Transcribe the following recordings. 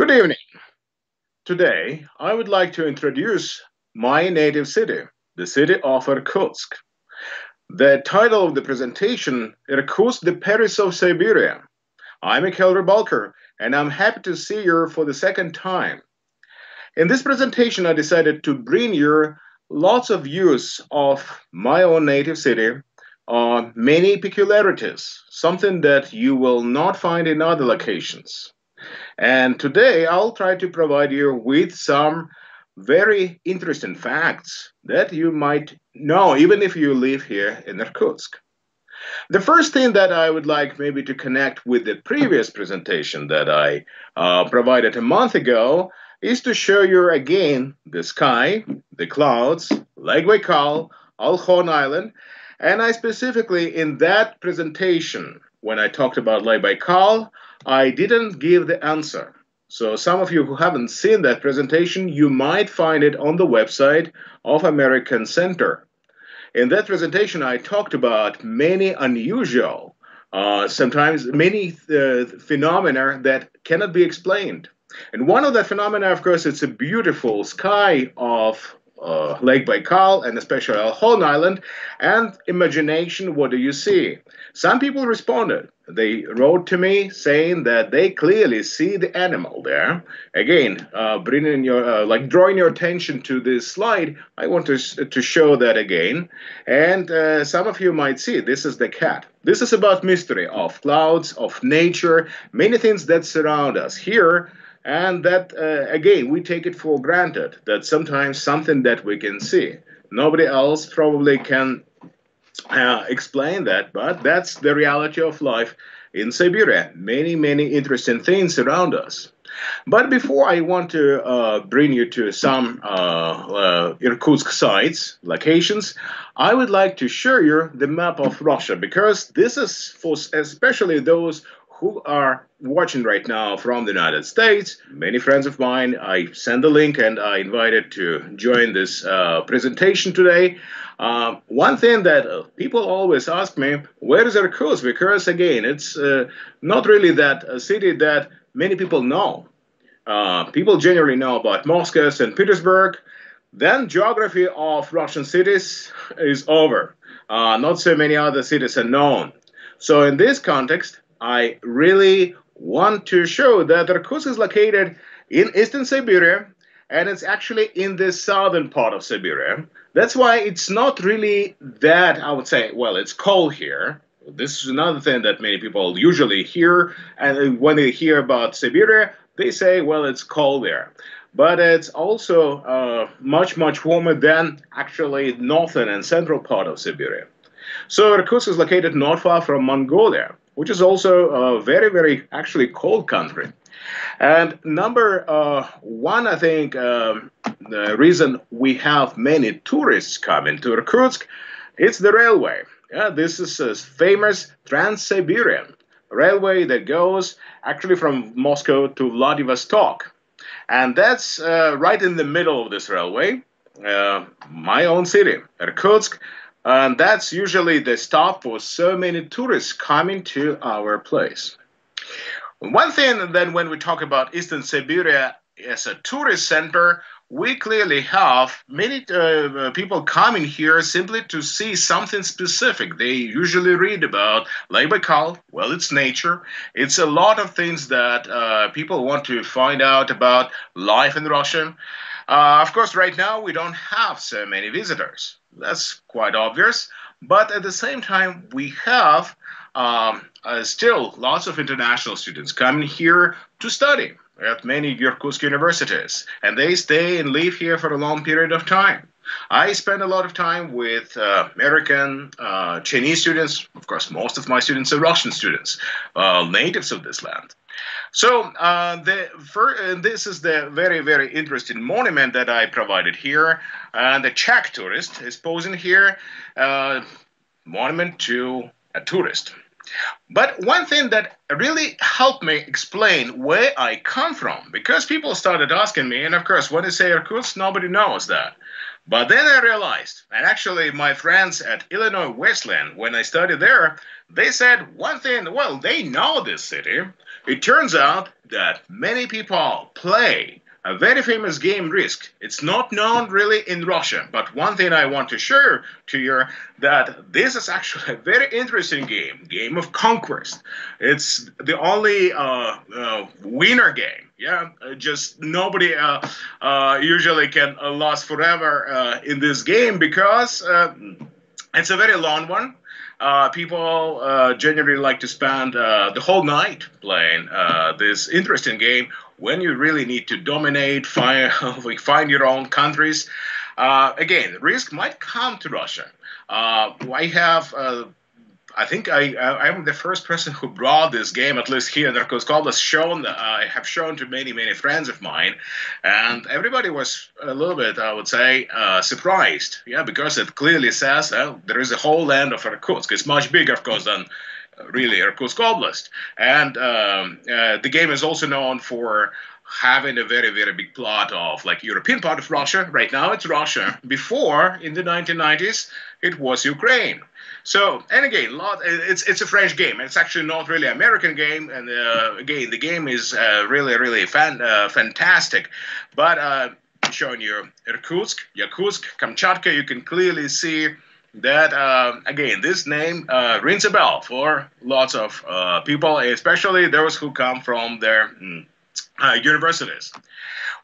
Good evening. Today, I would like to introduce my native city, the city of Irkutsk. The title of the presentation, Irkutsk, the Paris of Siberia. I'm Mikhail Rybalko, and I'm happy to see you for the second time. In this presentation, I decided to bring you lots of views of my own native city, uh, many peculiarities, something that you will not find in other locations. And today I'll try to provide you with some very interesting facts that you might know even if you live here in Irkutsk. The first thing that I would like maybe to connect with the previous presentation that I uh, provided a month ago is to show you again the sky, the clouds, Lake Baikal, Olkhon Island, and I specifically in that presentation, when I talked about Lake Baikal, I didn't give the answer. So some of you who haven't seen that presentation, you might find it on the website of American Center. In that presentation, I talked about many unusual, uh, sometimes many uh, phenomena that cannot be explained. And one of the phenomena, of course, it's a beautiful sky of uh, Lake Baikal and especially Olkhon Island. And imagination, what do you see? Some people responded. They wrote to me saying that they clearly see the animal there. Again, uh, bringing your uh, like drawing your attention to this slide. I want to to show that again. And uh, some of you might see this is the cat. This is about mystery of clouds, of nature, many things that surround us here and that uh, again we take it for granted that sometimes something that we can see nobody else probably can uh, explain that but that's the reality of life in siberia. Many many interesting things around us. But before I want to uh, bring you to some uh, uh, Irkutsk sites, locations, I would like to show you the map of Russia because this is for especially those who are watching right now from the United States, many friends of mine, I sent the link and I invited to join this uh, presentation today. Uh, one thing that uh, people always ask me, where is Irkutsk? Because again, it's uh, not really that a city that many people know. Uh, people generally know about Moscow and Petersburg. Then geography of Russian cities is over. Uh, not so many other cities are known. So in this context, I really want to show that Irkutsk is located in eastern Siberia and it's actually in the southern part of Siberia. That's why it's not really that, I would say, well, it's cold here. This is another thing that many people usually hear. And when they hear about Siberia, they say, well, it's cold there. But it's also uh, much, much warmer than actually northern and central part of Siberia. So Irkutsk is located not far from Mongolia which is also a very, very actually cold country. And number uh, one, I think, um, the reason we have many tourists coming to Irkutsk, it's the railway. Yeah, this is a famous Trans-Siberian railway that goes actually from Moscow to Vladivostok. And that's uh, right in the middle of this railway, uh, my own city, Irkutsk, and that's usually the stop for so many tourists coming to our place. One thing then when we talk about Eastern Siberia as a tourist center, we clearly have many uh, people coming here simply to see something specific. They usually read about Lake Baikal. Well, it's nature. It's a lot of things that uh, people want to find out about life in Russia. Uh, of course, right now we don't have so many visitors. That's quite obvious. But at the same time, we have um, uh, still lots of international students coming here to study at many Irkutsk universities, and they stay and live here for a long period of time. I spend a lot of time with uh, American, uh, Chinese students. Of course, most of my students are Russian students, uh, natives of this land. So uh, the this is the very very interesting monument that I provided here. And the Czech tourist is posing here, uh, monument to a tourist. But one thing that really helped me explain where I come from, because people started asking me, and of course, when they say Irkutsk, nobody knows that. But then I realized, and actually my friends at Illinois Wesleyan, when I studied there, they said one thing, well, they know this city. It turns out that many people play a very famous game Risk. It's not known really in Russia, but one thing I want to share to you that this is actually a very interesting game, game of conquest. It's the only uh, uh, winner game. Yeah, uh, just nobody uh, uh, usually can last forever uh, in this game because it's a very long one. Uh, people uh, generally like to spend uh, the whole night playing this interesting game when you really need to dominate, find, find your own countries. Uh, again, risk might come to Russia. Uh, I have, uh, I think I, I am the first person who brought this game, at least here in Irkutsk has Shown, I have shown to many, many friends of mine, and everybody was a little bit, I would say, uh, surprised. Yeah, because it clearly says there is a whole land of Irkutsk. It's much bigger, of course, than really Irkutsk Oblast. And um, uh, the game is also known for having a very very big plot of like European part of Russia. Right now it's Russia. Before in the 1990s it was Ukraine. So and again, lot it's it's a French game. It's actually not really American game. And uh, again, the game is uh, really really fan, uh, fantastic. But uh, showing you Irkutsk, Yakutsk, Kamchatka, you can clearly see that uh, again this name uh, rings a bell for lots of uh, people especially those who come from their mm, universities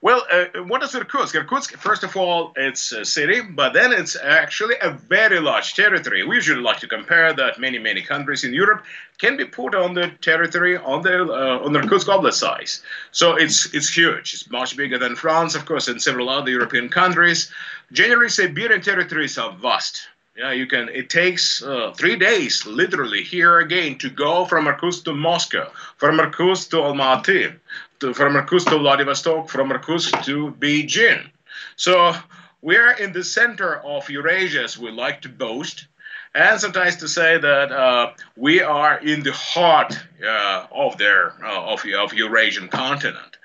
well uh, what is irkutsk? Irkutsk first of all it's a city but then it's actually a very large territory. We usually like to compare that many many countries in europe can be put on the territory on the uh, on the irkutsk oblast size. So it's it's huge. It's much bigger than france of course and several other european countries. Generally siberian territories are vast. Yeah, you can. It takes uh, three days, literally, here again, to go from Irkutsk to Moscow, from Irkutsk to Almaty, to, from Irkutsk to Vladivostok, from Irkutsk to Beijing. So we are in the center of Eurasia, as we like to boast, and sometimes to say that uh, we are in the heart uh, of their uh, of, of Eurasian continent.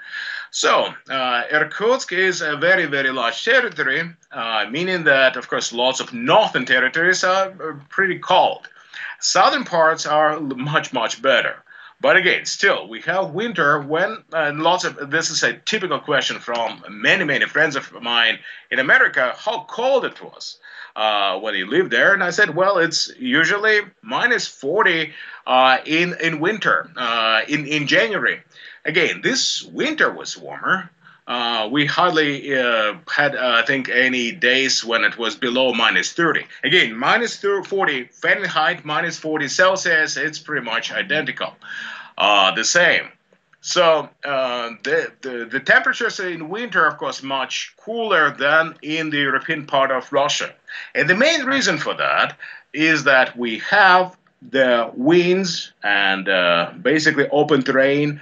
So, uh, Irkutsk is a very, very large territory, uh, meaning that, of course, lots of northern territories are pretty cold. Southern parts are much, much better. But again, still, we have winter when, and lots of, this is a typical question from many, many friends of mine in America, how cold it was uh, when you live there. And I said, well, it's usually minus 40 uh, in, in winter, uh, in, in January. Again, this winter was warmer. Uh, we hardly uh, had, uh, I think, any days when it was below minus 30. Again, minus 40 Fahrenheit, minus 40 Celsius, it's pretty much identical, uh, the same. So uh, the, the, the temperatures in winter, of course, much cooler than in the European part of Russia. And the main reason for that is that we have the winds and basically open terrain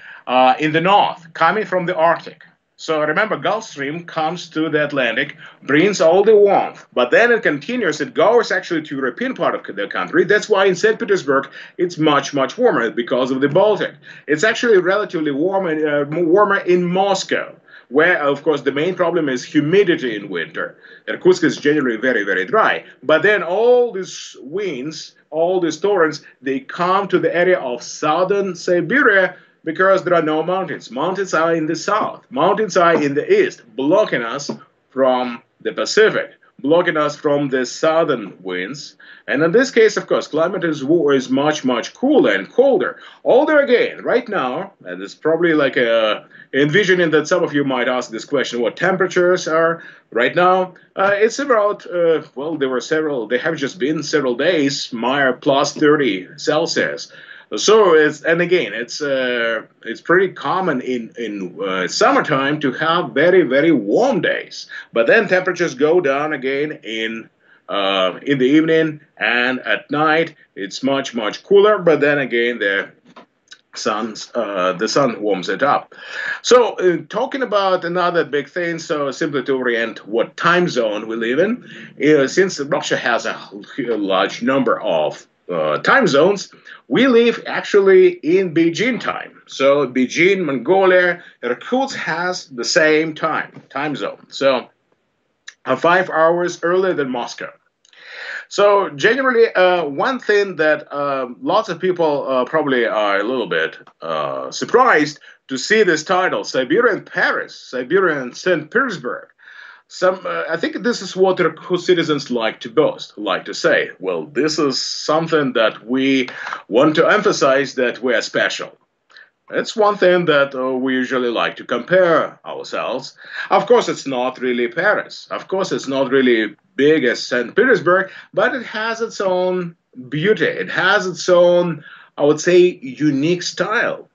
in the north, coming from the Arctic. So remember, Gulf Stream comes to the Atlantic, brings all the warmth, but then it continues. It goes actually to European part of the country. That's why in St. Petersburg it's much much warmer because of the Baltic. It's actually relatively warm, uh, warmer in Moscow, where of course the main problem is humidity in winter. Irkutsk is generally very very dry, but then all these winds, all these torrents, they come to the area of southern Siberia because there are no mountains. Mountains are in the south, mountains are in the east, blocking us from the Pacific, blocking us from the southern winds. And in this case, of course, climate is, is much, much cooler and colder. Although, again, right now, and it's probably like a, envisioning that some of you might ask this question what temperatures are right now. Uh, it's about, uh, well, there were several, they have just been several days, Meyer plus 30 Celsius. So it's and again, it's uh, it's pretty common in in uh, summertime to have very very warm days, but then temperatures go down again in uh, in the evening and at night it's much much cooler. But then again, the sun's uh, the sun warms it up. So uh, talking about another big thing, so simply to orient what time zone we live in, uh, since Russia has a, a large number of uh, time zones, we live actually in Beijing time. So Beijing, Mongolia, Irkutsk has the same time, time zone. So uh, five hours earlier than Moscow. So generally, uh, one thing that uh, lots of people uh, probably are a little bit uh, surprised to see this title, Siberia and Paris, Siberia and St. Petersburg. Some, uh, I think this is what Irkutsk citizens like to boast, like to say, well, this is something that we want to emphasize that we are special. It's one thing that uh, we usually like to compare ourselves. Of course, it's not really Paris. Of course, it's not really big as St. Petersburg, but it has its own beauty. It has its own, I would say, unique style.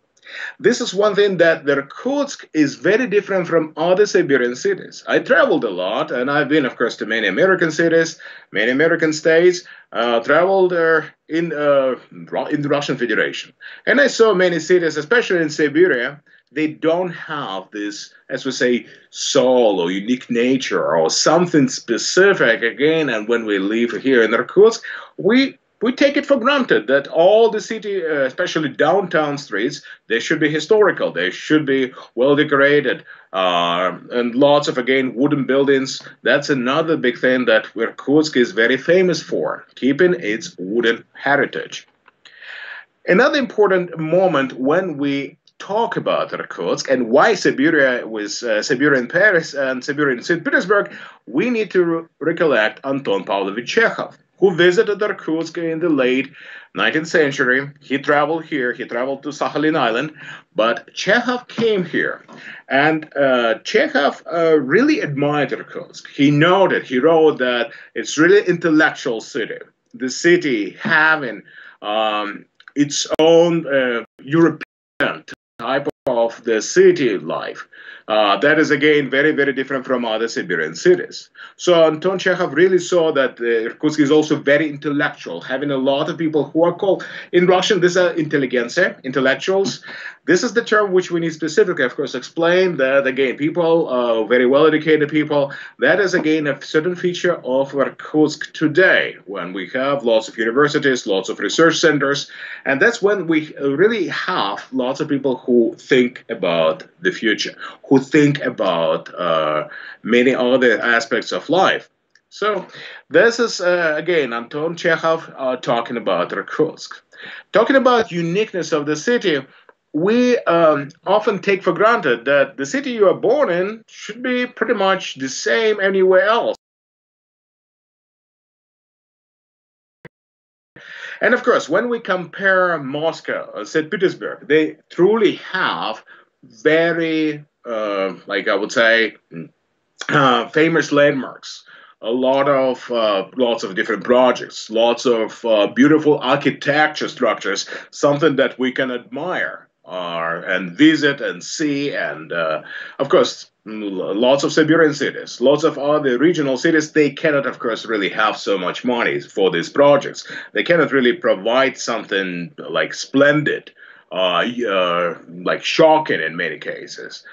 This is one thing that Irkutsk is very different from other Siberian cities. I traveled a lot, and I've been, of course, to many American cities, many American states, uh, traveled uh, in, uh, in the Russian Federation. And I saw many cities, especially in Siberia, they don't have this, as we say, soul or unique nature or something specific again. And when we live here in Irkutsk, we we take it for granted that all the city, uh, especially downtown streets, they should be historical. They should be well decorated, uh, and lots of again wooden buildings. That's another big thing that Irkutsk is very famous for, keeping its wooden heritage. Another important moment when we talk about Irkutsk and why Siberia was uh, Siberia in Paris and Siberia in St. Petersburg, we need to re recollect Anton Pavlovich Chekhov who visited Irkutsk in the late 19th century. He traveled here, he traveled to Sakhalin Island, but Chekhov came here. And uh, Chekhov uh, really admired Irkutsk. He noted, he wrote that it's really intellectual city. The city having um, its own uh, European type of the city life. Uh, that is again very, very different from other Siberian cities. So Anton Chekhov really saw that uh, Irkutsk is also very intellectual, having a lot of people who are called, in Russian, these are intelligentsia, intellectuals. This is the term which we need specifically, of course, explain that, again, people, uh, very well-educated people, that is, again, a certain feature of Irkutsk today, when we have lots of universities, lots of research centers, and that's when we really have lots of people who think about the future, who think about uh, many other aspects of life. So this is, uh, again, Anton Chekhov uh, talking about Irkutsk. Talking about uniqueness of the city, we um, often take for granted that the city you are born in should be pretty much the same anywhere else. And of course, when we compare Moscow or St. Petersburg, they truly have very, uh, like I would say, uh, famous landmarks. A lot of uh, lots of different projects, lots of uh, beautiful architecture structures, something that we can admire uh, and visit and see, and uh, of course, lots of Siberian cities, lots of other regional cities, they cannot, of course, really have so much money for these projects. They cannot really provide something like splendid, uh, uh, like shocking in many cases,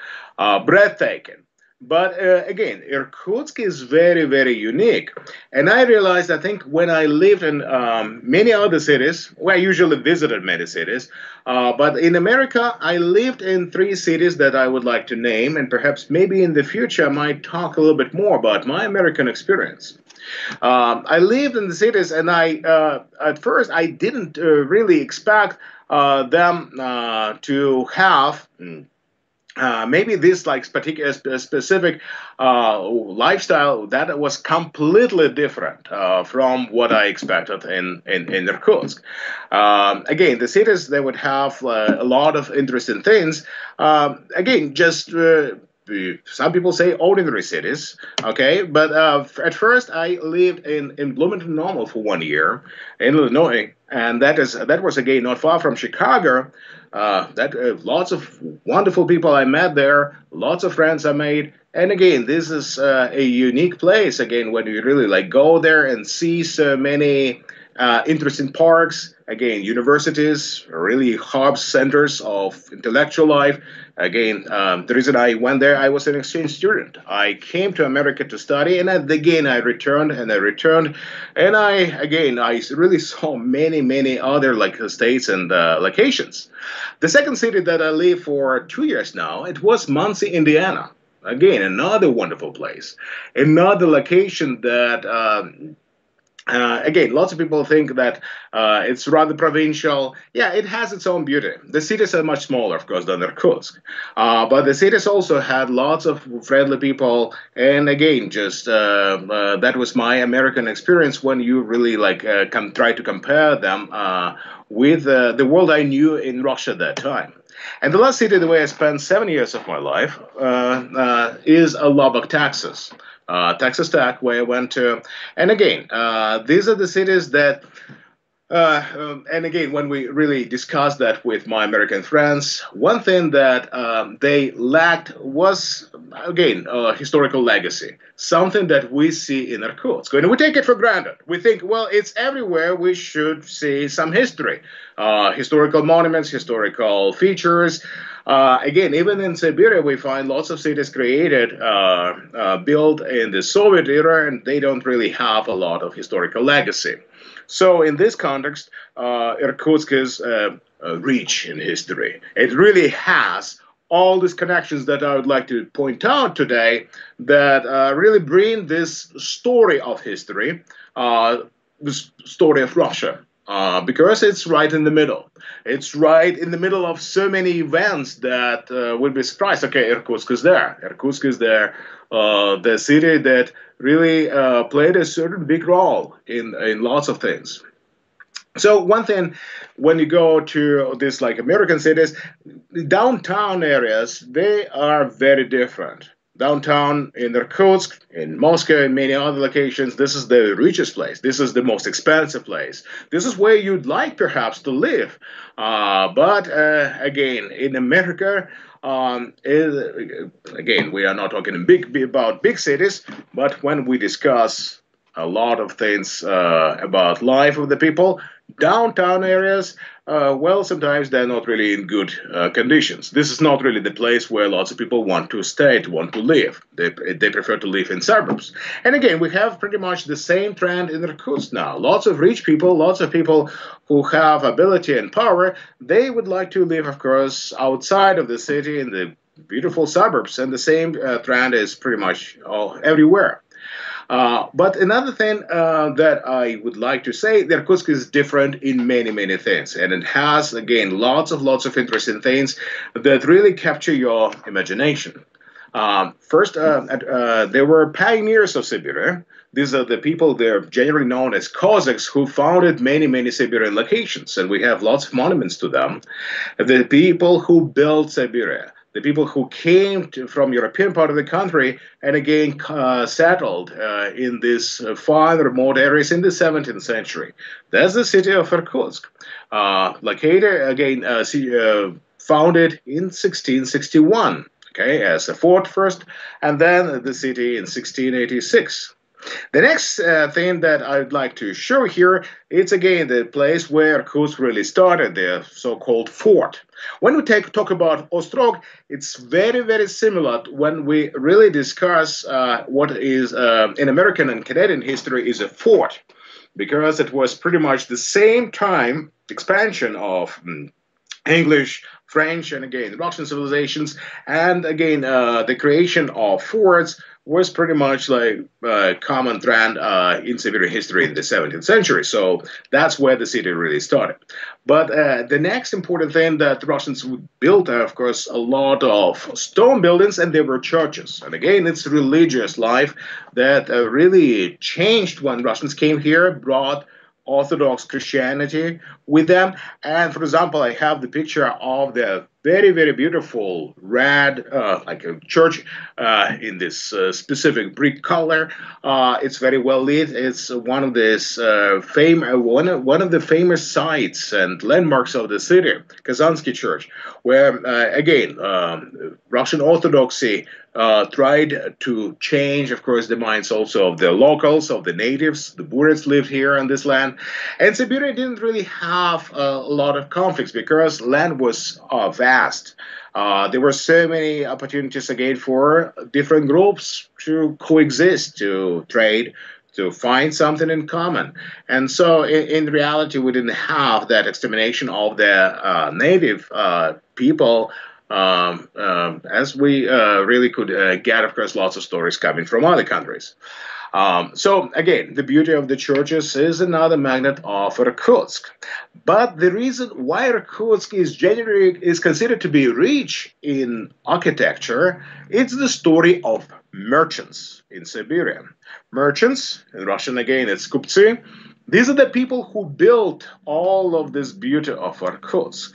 breathtaking. But uh, again, Irkutsk is very, very unique. And I realized, I think, when I lived in um, many other cities, where I usually visited many cities, uh, but in America, I lived in three cities that I would like to name, and perhaps maybe in the future I might talk a little bit more about my American experience. Um, I lived in the cities, and I uh, at first I didn't uh, really expect uh, them uh, to have. Mm, uh, maybe this like particular specific uh, lifestyle that was completely different uh, from what I expected in in, in Irkutsk. Um, again, the cities they would have uh, a lot of interesting things. Um, again, just uh, some people say ordinary cities, okay? But uh, at first, I lived in, in Bloomington Normal for one year in Illinois, and that is that was again not far from Chicago. Uh, that uh, lots of wonderful people I met there, lots of friends I made, and again, this is uh, a unique place. Again, when you really like go there and see so many uh, interesting parks, again, universities, really hubs, centers of intellectual life. Again, um, the reason I went there, I was an exchange student. I came to America to study, and again, I returned and I returned, and I again, I really saw many, many other like states and uh, locations. The second city that I lived for two years now, it was Muncie, Indiana. Again, another wonderful place, another location that. Um, uh, again, lots of people think that uh, it's rather provincial. Yeah, it has its own beauty. The cities are much smaller, of course, than Irkutsk, uh, but the cities also had lots of friendly people. And again, just uh, uh, that was my American experience when you really like uh, come try to compare them with the world I knew in Russia at that time. And the last city, the way I spent seven years of my life, is Lubbock, Texas uh, Texas Tech, where I went to. And again, uh, these are the cities that, uh, um, and again, when we really discussed that with my American friends, one thing that um, they lacked was, again, historical legacy, something that we see in Irkutsk. And we take it for granted. We think, well, it's everywhere. We should see some history, uh, historical monuments, historical features. Uh, again, even in Siberia, we find lots of cities created, uh, uh, built in the Soviet era, and they don't really have a lot of historical legacy. So, in this context, uh, Irkutsk is uh, rich in history. It really has all these connections that I would like to point out today that really bring this story of history, this story of Russia uh, because it's right in the middle. It's right in the middle of so many events that uh, will be surprised. Okay, Irkutsk is there. Irkutsk is there. Uh, the city that really uh, played a certain big role in in lots of things. So one thing, when you go to these like American cities, downtown areas they are very different downtown in Irkutsk, in Moscow, and many other locations, this is the richest place. This is the most expensive place. This is where you'd like perhaps to live. Uh, but uh, again, in America, um, again, we are not talking big about big cities, but when we discuss a lot of things uh, about life of the people, downtown areas uh, well, sometimes they're not really in good uh, conditions. This is not really the place where lots of people want to stay, want to live. They, they prefer to live in suburbs. And again, we have pretty much the same trend in Irkutsk now. Lots of rich people, lots of people who have ability and power, they would like to live, of course, outside of the city in the beautiful suburbs. And the same uh, trend is pretty much all, everywhere. Uh, but another thing uh, that I would like to say, Irkutsk is different in many, many things. And it has, again, lots of, lots of interesting things that really capture your imagination. Um, first, uh, uh there were pioneers of Siberia. These are the people, they're generally known as Cossacks, who founded many, many Siberian locations, and we have lots of monuments to them. The people who built Siberia the people who came to, from European part of the country and again uh, settled uh, in these uh, far remote areas in the 17th century. That's the city of Irkutsk, uh, located again, uh, uh, founded in 1661. Okay, as a fort first, and then the city in 1686. The next uh, thing that I'd like to show here, it's again the place where Kuz really started, the so-called fort. When we take, talk about Ostrog, it's very, very similar when we really discuss uh, what is uh, in American and Canadian history is a fort, because it was pretty much the same time expansion of um, English, French, and again Russian civilizations, and again uh, the creation of forts was pretty much like a common trend uh, in Siberian history in the 17th century. So that's where the city really started. But uh, the next important thing that the Russians built, uh, of course, a lot of stone buildings, and they were churches. And again, it's religious life that uh, really changed when Russians came here, brought Orthodox Christianity with them. And for example, I have the picture of the very, very beautiful red, uh, like a church uh, in this uh, specific brick color. Uh, it's very well lit. It's one of this uh, fame, uh, one of, one of the famous sites and landmarks of the city, Kazansky Church, where again um, Russian Orthodoxy tried to change, of course, the minds also of the locals, of the natives. The Buryats lived here on this land. And Siberia didn't really have a lot of conflicts because land was uh, vast. Uh, there were so many opportunities again for different groups to coexist, to trade, to find something in common. And so, in, in reality, we didn't have that extermination of the uh, native uh, people um, um, as we uh, really could uh, get, of course, lots of stories coming from other countries. Um, so again, the beauty of the churches is another magnet of Irkutsk. But the reason why Irkutsk is generally is considered to be rich in architecture, it's the story of merchants in Siberia. Merchants, in Russian again, it's kupцы. These are the people who built all of this beauty of Irkutsk.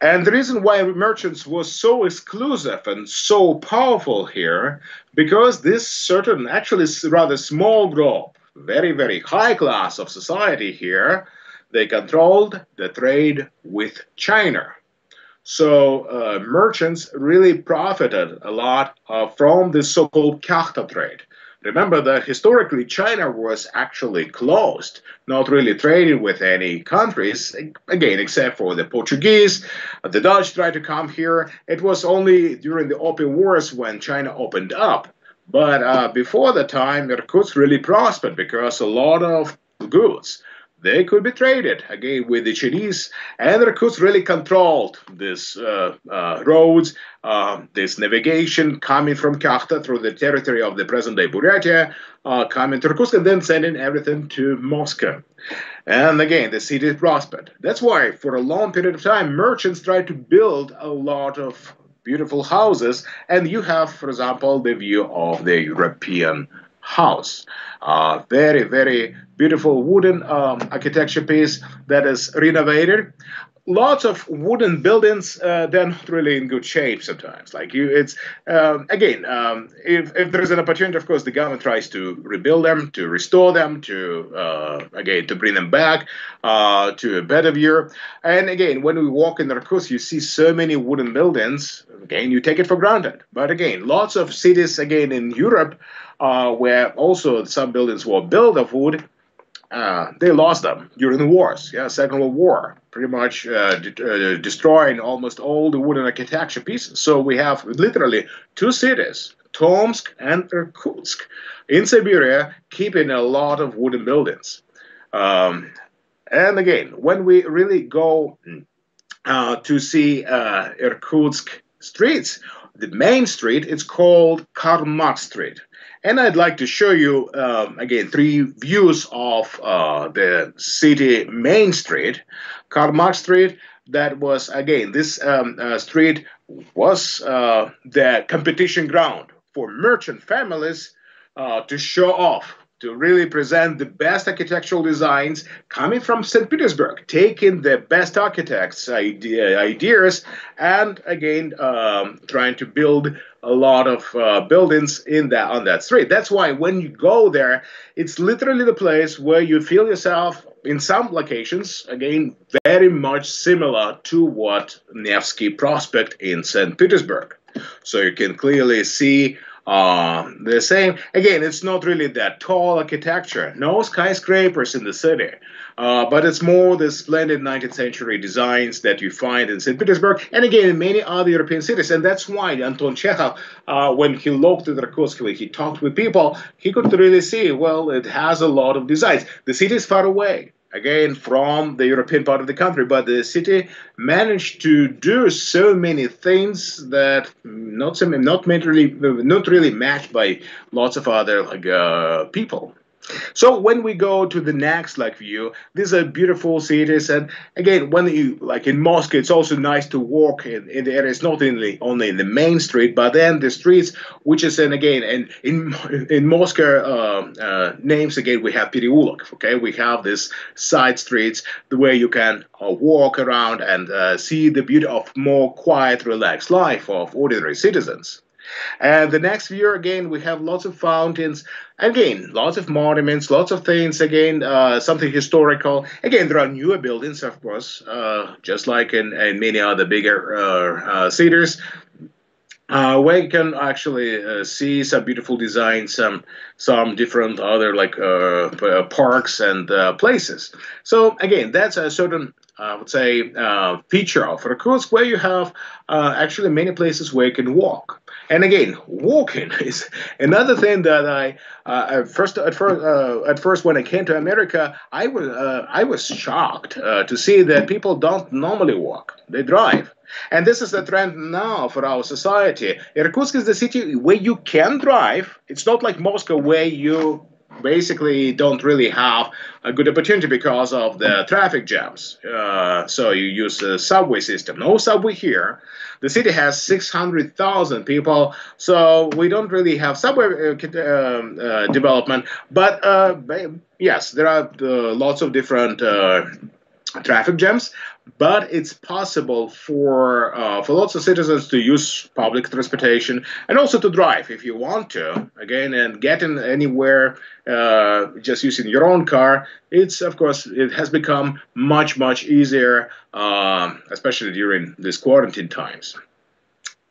And the reason why merchants was so exclusive and so powerful here, because this certain, actually rather small group, very, very high class of society here, they controlled the trade with China. So uh, merchants really profited a lot uh, from the so-called Kyakhta trade. Remember that historically China was actually closed, not really trading with any countries, again, except for the Portuguese. The Dutch tried to come here. It was only during the Opium Wars when China opened up. But uh, before the time, Irkutsk really prospered because a lot of goods they could be traded again with the Chinese, and Irkutsk really controlled these uh, uh, roads, uh, this navigation coming from Kyakhta through the territory of the present-day Buryatia, uh, coming to Irkutsk, and then sending everything to Moscow. And again, the city prospered. That's why, for a long period of time, merchants tried to build a lot of beautiful houses, and you have, for example, the view of the European house. Uh, very, very beautiful wooden um, architecture piece that is renovated. Lots of wooden buildings, uh, they're not really in good shape sometimes. Like you, it's um, again, um, if, if there is an opportunity, of course, the government tries to rebuild them, to restore them, to uh, again to bring them back uh, to a better view. And again, when we walk in Irkutsk, you see so many wooden buildings. Again, you take it for granted. But again, lots of cities again in Europe uh, where also some buildings were built of wood. Uh, they lost them during the wars. Yeah, Second World War, pretty much uh, de- uh, destroying almost all the wooden architecture pieces. So we have literally two cities, Tomsk and Irkutsk, in Siberia, keeping a lot of wooden buildings. Um, and again, when we really go uh, to see uh, Irkutsk streets, the main street is called Karl Marx Street. And I'd like to show you, um, again, three views of uh, the city main street, Karl Marx Street. That was, again, this um, uh, street was uh, the competition ground for merchant families uh, to show off to really present the best architectural designs coming from St. Petersburg, taking the best architects' idea, ideas, and again, um, trying to build a lot of uh, buildings in that on that street. That's why when you go there, it's literally the place where you feel yourself in some locations, again, very much similar to what Nevsky Prospect in St. Petersburg. So you can clearly see uh, the same, again, it's not really that tall architecture, no skyscrapers in the city, uh, but it's more the splendid 19th century designs that you find in St. Petersburg and again in many other European cities. And that's why Anton Chekhov, uh, when he looked at Irkutsk, he talked with people, he could really see, well, it has a lot of designs. The city is far away again from the European part of the country, but the city managed to do so many things that not so not really not really matched by lots of other like uh, people. So when we go to the next like view, these are beautiful cities, and again, when you like in Moscow, it's also nice to walk in, in the areas, not only only in the main street, but then the streets, which is and again, and in in Moscow uh, uh, names again, we have Pereulok. Okay, we have these side streets where you can uh, walk around and uh, see the beauty of more quiet, relaxed life of ordinary citizens. And the next year, again, we have lots of fountains. Again, lots of monuments, lots of things. Again, uh, something historical. Again, there are newer buildings, of course, uh, just like in, in, many other bigger uh, uh cities. Uh, where you can actually uh, see some beautiful designs, some some different other like parks and places. So again, that's a certain I would say, uh, feature of Irkutsk, where you have uh, actually many places where you can walk. And again, walking is another thing that I uh, first at first uh, at first when I came to America, I was uh, I was shocked uh, to see that people don't normally walk; they drive. And this is the trend now for our society. Irkutsk is the city where you can drive. It's not like Moscow where you basically don't really have a good opportunity because of the traffic jams. Uh, so you use a subway system. No subway here. The city has 600,000 people, so we don't really have subway uh, um, uh, development. But uh, yes, there are uh, lots of different traffic jams, but it's possible for uh, for lots of citizens to use public transportation and also to drive if you want to. Again, and getting anywhere uh, just using your own car, it's of course it has become much much easier, uh, especially during these quarantine times.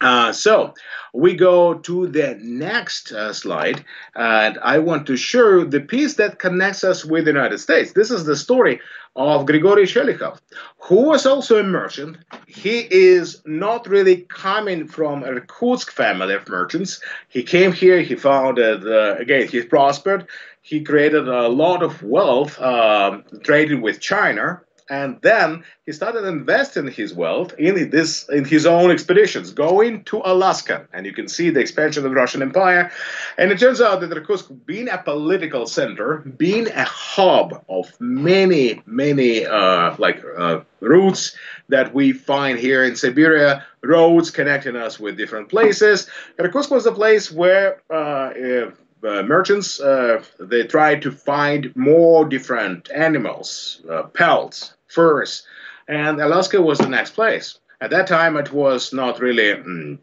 Uh, so we go to the next uh, slide, and I want to show the piece that connects us with the United States. This is the story of Grigory Shelikhov, who was also a merchant. He is not really coming from a Irkutsk family of merchants. He came here, he founded, uh, again, he prospered. He created a lot of wealth, um, trading with China, and then he started investing his wealth in this in his own expeditions, going to Alaska, and you can see the expansion of the Russian Empire. And it turns out that Irkutsk, being a political center, being a hub of many many uh, like uh, routes that we find here in Siberia, roads connecting us with different places. Irkutsk was a place where. Uh, uh, merchants uh, they tried to find more different animals, uh, pelts, furs, and Alaska was the next place. At that time, it was not really um,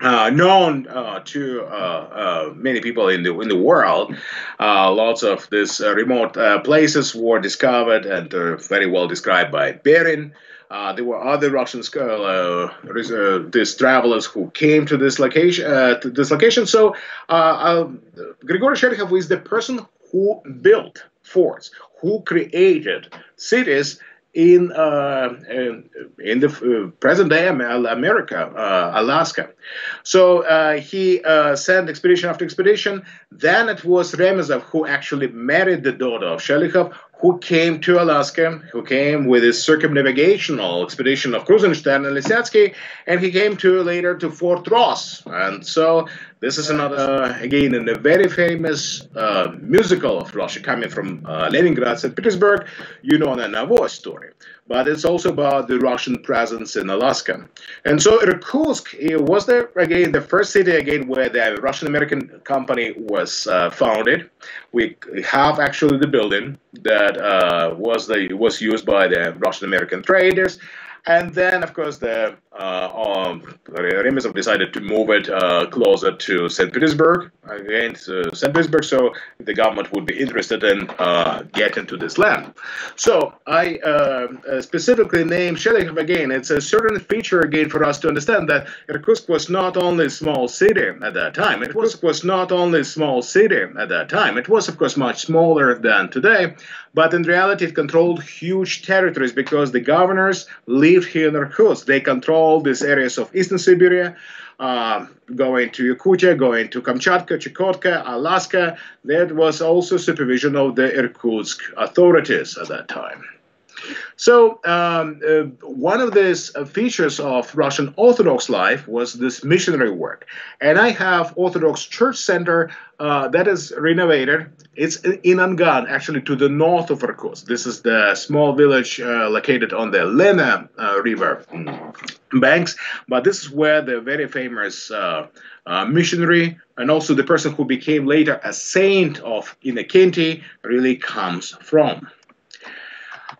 uh, known uh, to uh, many people in the in the world. lots of these remote places were discovered and very well described by Bering. Uh, there were other Russian uh, uh, these travelers who came to this location. to this location. So Grigory Shelikhov is the person who built forts, who created cities in uh, in the uh, present day America, uh, Alaska. So uh, he uh, sent expedition after expedition. Then it was Rezanov who actually married the daughter of Shelikhov, who came to Alaska, who came with his circumnavigational expedition of Krusenstern and Lisyansky, and he came to later to Fort Ross. And so this is another, uh, again, in a very famous uh, musical of Russia coming from uh, Leningrad, St. Petersburg, you know the Navoy story but it's also about the Russian presence in Alaska. And so Irkutsk was there again the first city again where the Russian American company was uh, founded. We have actually the building that uh, was the was used by the Russian American traders. And then, of course, the uh, um, decided to move it uh, closer to St. Petersburg, again, to St. Petersburg, so the government would be interested in uh, getting to this land. So I uh, uh, specifically named Shelikhov again. It's a certain feature again for us to understand that Irkutsk was not only a small city at that time. Irkutsk was not only a small city at that time. It was, of course, much smaller than today, but in reality, it controlled huge territories because the governors lived here in Irkutsk. They controlled these areas of Eastern Siberia, uh, going to Yakutia, going to Kamchatka, Chukotka, Alaska. That was also supervision of the Irkutsk authorities at that time. So um, uh, one of these uh, features of Russian Orthodox life was this missionary work, and I have Orthodox Church Center uh, that is renovated. It's in Angan, actually to the north of Irkutsk. This is the small village uh, located on the Lena uh, River banks, but this is where the very famous uh, missionary and also the person who became later a saint of Innokenty really comes from.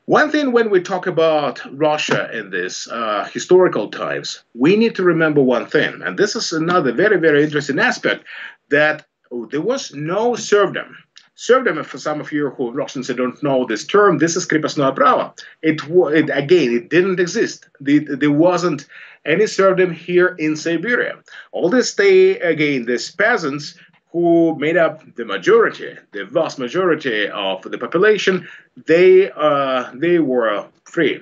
One thing when we talk about Russia in these uh, historical times, we need to remember one thing, and this is another very, very interesting aspect that there was no serfdom. Serfdom, for some of you who Russians don't know this term, this is krepostное право. It, it again, it didn't exist. there wasn't any serfdom here in Siberia. All this, they again, these peasants who made up the majority, the vast majority of the population, they uh, they were free.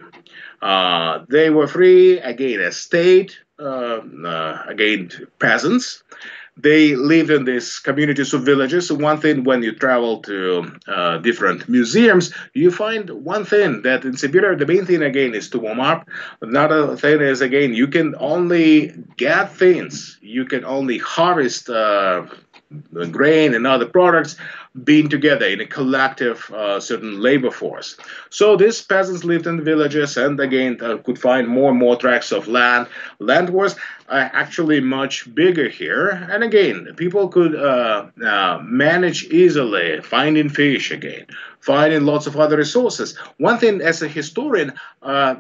Uh, they were free again as state, uh, uh again peasants. They lived in these communities of villages. One thing when you travel to uh, different museums, you find one thing that in Siberia, the main thing again is to warm up. Another thing is again, you can only get things, you can only harvest uh, grain and other products being together in a collective uh, certain labor force. So these peasants lived in villages and again uh, could find more and more tracts of land. Land was uh, actually much bigger here. And again, people could uh, uh, manage easily finding fish again, finding lots of other resources. One thing as a historian, uh,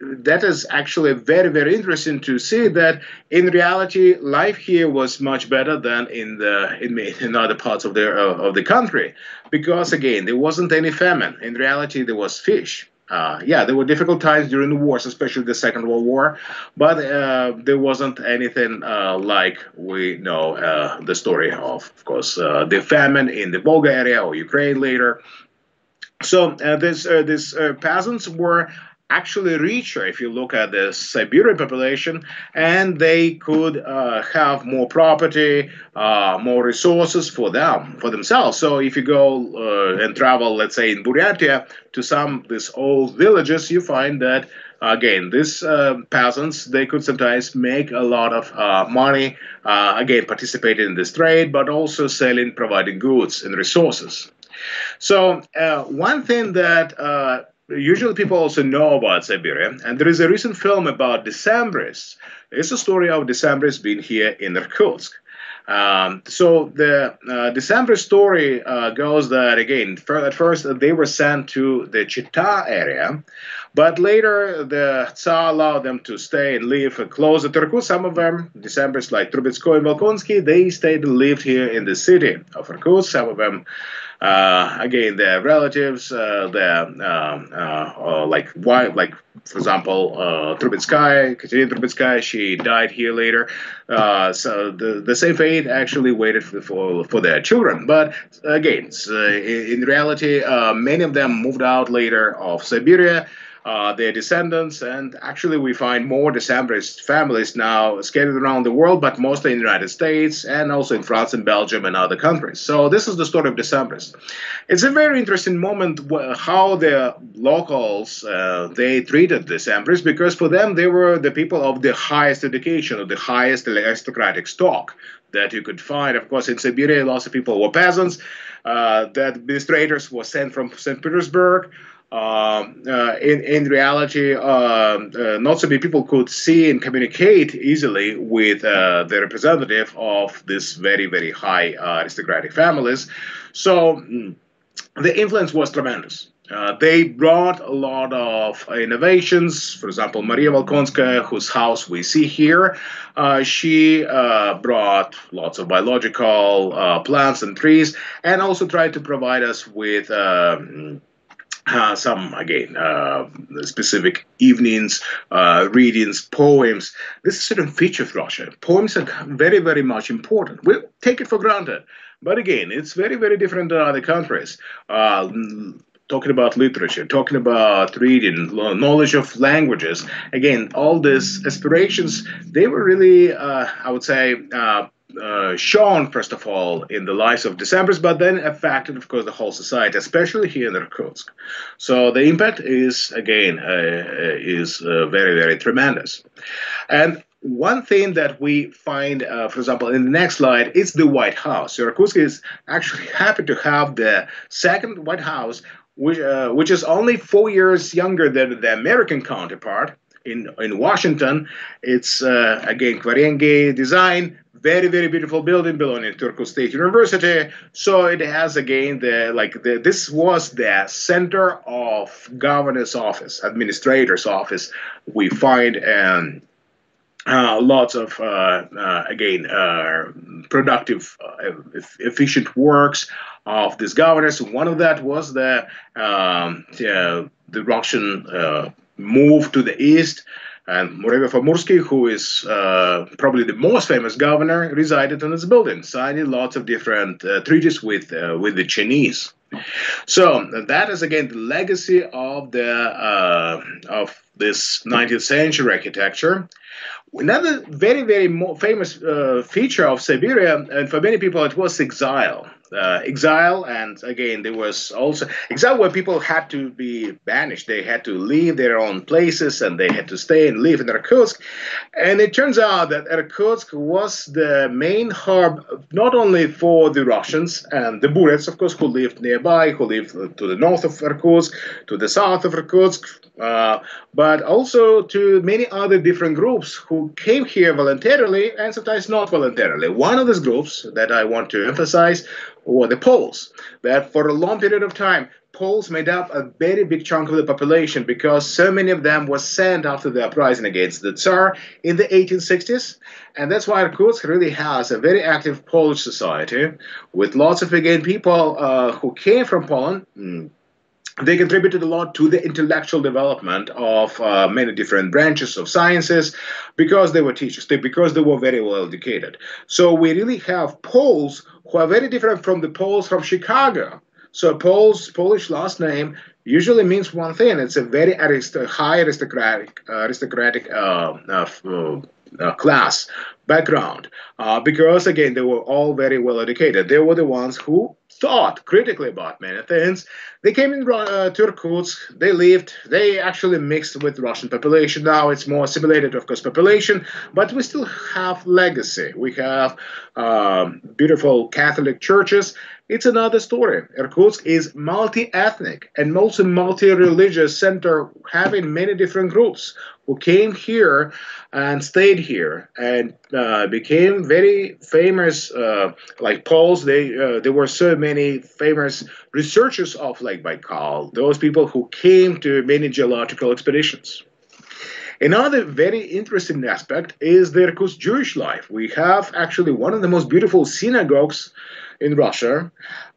that is actually very, very interesting to see that in reality, life here was much better than in the in, in other parts of the, of the country because again, there wasn't any famine. In reality, there was fish. Uh, yeah, there were difficult times during the wars, especially the Second World War, but uh, there wasn't anything uh, like we know uh, the story of, of course, uh, the famine in the Volga area or Ukraine later. So uh, this, these peasants were actually richer if you look at the Siberian population, and they could uh, have more property, uh, more resources for them, for themselves. So if you go uh, and travel, let's say in Buryatia, to some these old villages, you find that again these uh, peasants they could sometimes make a lot of uh, money uh, again participating in this trade, but also selling, providing goods and resources. So one thing that usually people also know about Siberia, and there is a recent film about Decembrists. It's a story of Decembrists being here in Irkutsk. Um, so the uh, December story uh, goes that again, for, at first they were sent to the Chita area, but later the Tsar allowed them to stay and live close to Irkutsk. Some of them, Decembrists like Trubetskoy and Volkonsky, they stayed and lived here in the city of Irkutsk. Some of them again, their relatives, uh, their um, uh, like why, like for example, uh, Trubetskaya, Katerina Trubetskaya, she died here later. Uh, so the, the same fate actually waited for, for, for their children. But again, in, in, reality, uh, many of them moved out later of Siberia uh, their descendants. And actually, we find more Decembrist families now scattered around the world, but mostly in the United States and also in France and Belgium and other countries. So this is the story of Decembrists. It's a very interesting moment how the locals uh, they treated Decembrists because for them they were the people of the highest education, of the highest aristocratic stock that you could find. Of course, in Siberia, lots of people were peasants. Uh, the administrators were sent from St. Petersburg. Um, uh, in, in reality, um, uh, not so many people could see and communicate easily with uh, the representative of these very, very high uh, aristocratic families. So mm, the influence was tremendous. Uh, they brought a lot of innovations. For example, Maria Volkonskaya, whose house we see here, uh, she brought lots of biological plants and trees and also tried to provide us with um, uh, some again uh, specific evenings, uh, readings, poems. This is certain feature of Russia. Poems are very, very much important. We take it for granted, but again, it's very, very different than other countries. Uh, talking about literature, talking about reading, knowledge of languages. Again, all these aspirations, they were really, uh, I would say, uh, uh, shown, first of all, in the lives of Decembrists, but then affected, of course, the whole society, especially here in Irkutsk. So the impact is, again, uh, uh is uh, very, very tremendous. And one thing that we find, uh, for example, in the next slide, is the White House. Irkutsk is actually happy to have the second White House, which, uh, which is only four years younger than the American counterpart in, in Washington. It's, again, Quarenghi design, very very beautiful building belonging to Irkutsk State University. So it has again the like the, this was the center of governor's office, administrator's office. We find um, uh, lots of uh, uh, again uh, productive, uh, efficient works of these governors. One of that was the um, the Russian uh, move to the east. And Muravyov-Amursky, who is uh, probably the most famous governor, resided in this building, signing lots of different uh, treaties with uh, with the Chinese. So that is again the legacy of the uh, of this 19th century architecture. Another very very famous uh, feature of Siberia, and for many people it was exile. Uh, exile, and again, there was also exile where people had to be banished. They had to leave their own places, and they had to stay and live in Irkutsk. And it turns out that Irkutsk was the main hub not only for the Russians and the Buryats, of course, who lived nearby, who lived to the north of Irkutsk, to the south of Irkutsk, uh, but also to many other different groups who came here voluntarily and sometimes not voluntarily. One of these groups that I want to emphasize were the Poles, that for a long period of time, Poles made up a very big chunk of the population because so many of them were sent after the uprising against the Tsar in the 1860s. And that's why Irkutsk really has a very active Polish society with lots of, again, people uh, who came from Poland. Mm, they contributed a lot to the intellectual development of uh, many different branches of sciences because they were teachers, because they were very well educated. So we really have Poles who are very different from the Poles from Chicago. So Poles, Polish last name usually means one thing. It's a very arist- high aristocratic, uh, aristocratic uh, uh, uh, class background. Uh, because again they were all very well educated. They were the ones who thought critically about many things. They came in uh, to they lived. They actually mixed with russian population. Now it's more assimilated of course population. But we still have legacy. We have um, beautiful catholic churches it's another story. Irkutsk is multi-ethnic and also multi-religious center having many different groups who came here and stayed here and uh, became very famous. Uh, like Poles, they uh, there were so many famous researchers of Lake Baikal. Those people who came to many geological expeditions. Another very interesting aspect is the Irkutsk Jewish life. We have actually one of the most beautiful synagogues in Russia.